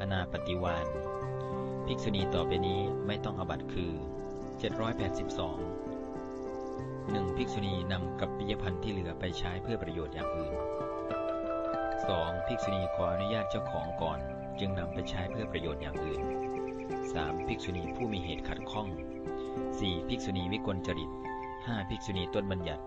อนาปฏิวานภิกษุณีต่อไปนี้ไม่ต้องอบัตคือ 782 1. ภิกษุณีนำกับปิยพันธ์ที่เหลือไปใช้เพื่อประโยชน์อย่างอื่น 2. ภิกษุณีขออนุญาตเจ้าของก่อน จึงนำไปใช้เพื่อประโยชน์อย่างอื่น 3. ภิกษุณีผู้มีเหตุขัดข้อง 4. ภิกษุณีวิกลจริต 5. ภิกษุณีต้นบัญญัติ